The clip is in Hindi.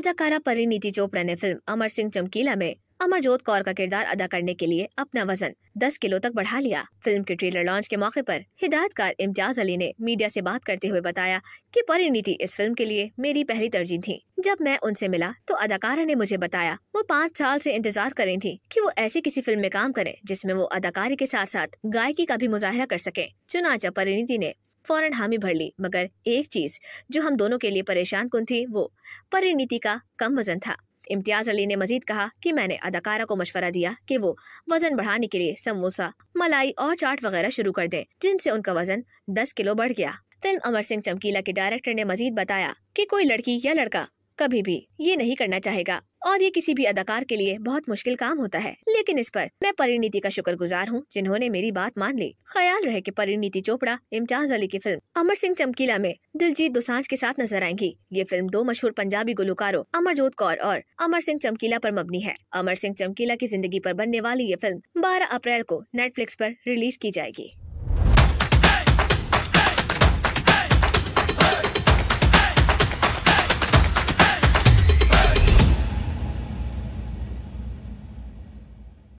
अदाकारा परिणीति चोपड़ा ने फ़िल्म अमर सिंह चमकीला में अमरजोत कौर का किरदार अदा करने के लिए अपना वज़न 10 किलो तक बढ़ा लिया। फ़िल्म के ट्रेलर लॉन्च के मौके पर हिदायतकार इम्तियाज़ अली ने मीडिया से बात करते हुए बताया कि परिणीति इस फ़िल्म के लिए मेरी पहली तरजीह थी। जब मैं उनसे मिला तो अदाकारा ने मुझे बताया, वो पाँच साल से इंतज़ार कर रही थी कि वो ऐसी किसी फ़िल्म में काम करें जिसमें वो अदाकारी के साथ साथ गायकी का भी मुजाहरा कर सके। चुनाचा परिणीति ने फ़ौरन हामी भर ली, मगर एक चीज़ जो हम दोनों के लिए परेशान कन थी, वो परिणीति का कम वज़न था। इम्तियाज़ अली ने मजीद कहा कि मैंने अदाकारा को मशवरा दिया कि वो वज़न बढ़ाने के लिए समोसा, मलाई और चाट वगैरह शुरू कर दें, जिनसे उनका वज़न 10 किलो बढ़ गया। फ़िल्म अमर सिंह चमकीला के डायरेक्टर ने मजीद बताया कि कोई लड़की या लड़का कभी भी ये नहीं करना चाहेगा। और ये किसी भी अदाकार के लिए बहुत मुश्किल काम होता है। लेकिन इस पर मैं परिणीति का शुक्रगुजार हूँ, जिन्होंने मेरी बात मान ली। ख्याल रहे कि परिणीति चोपड़ा, इम्तियाज़ अली की फ़िल्म, अमर सिंह चमकीला में दिलजीत दोसांझ के साथ नज़र आएँगी। ये फ़िल्म दो मशहूर पंजाबी गुलकारों, अमरजोत कौर और अमर सिंह चमकीला पर मबनी है। अमर सिंह चमकीला की ज़िंदगी पर बनने वाली ये फ़िल्म बारह अप्रैल को नेटफ्लिक्स पर रिलीज़ की जाएगी।